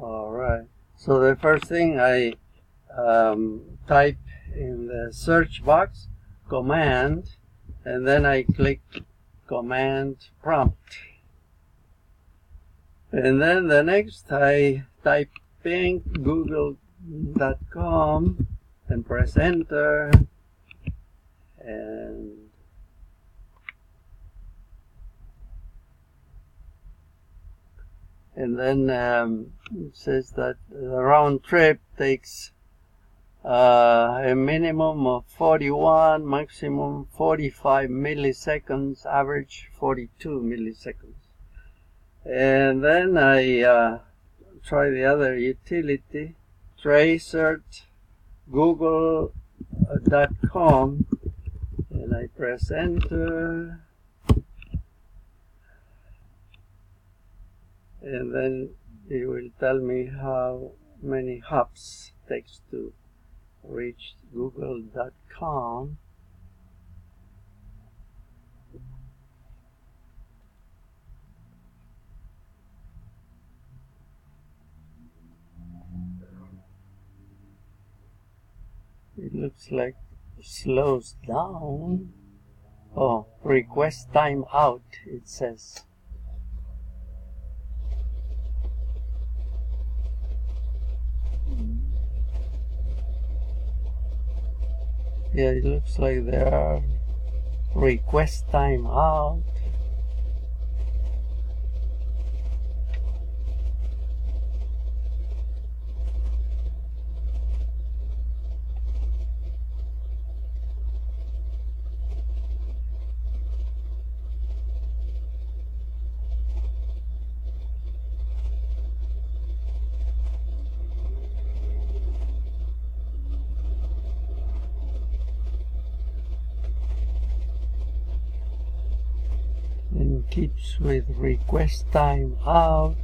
All right. So the first thing I um, type in the search box command, and then I click command prompt. And then the next I type in google.com and press enter and and then um, it says that the round trip takes uh, a minimum of 41, maximum 45 milliseconds, average 42 milliseconds. And then I uh, try the other utility, tracert google.com, and I press enter. And then it will tell me how many hops takes to reach google.com. It looks like slows down. Oh, request time out, it says. Yeah, it looks like there are request time out. Keeps with request time out.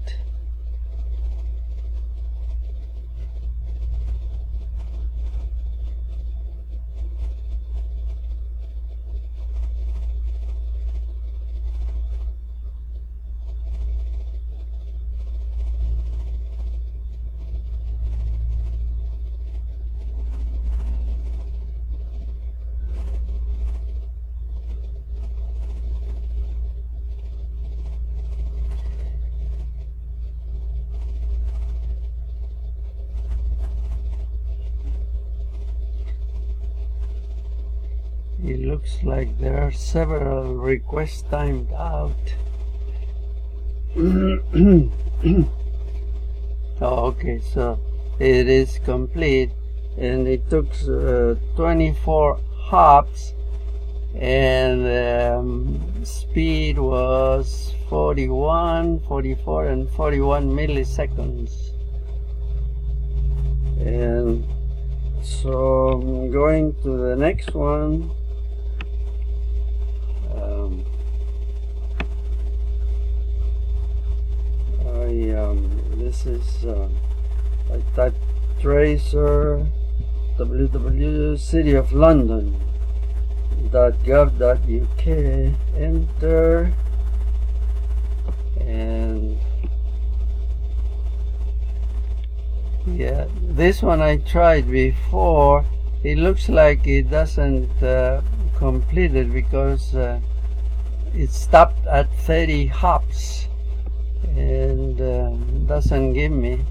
It looks like there are several requests timed out. oh, okay, so it is complete and it took uh, 24 hops and um, speed was 41, 44 and 41 milliseconds. And so I'm going to the next one. Um, I um, this is uh, I type tracert www city of london .gov.uk enter and yeah this one I tried before. It looks like it doesn't uh, complete it because uh, it stopped at 30 hops and uh, doesn't give me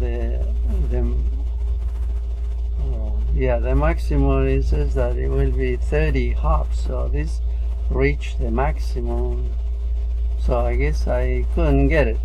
the the oh, yeah the maximum it says that it will be 30 hops so this reached the maximum. So I guess I couldn't get it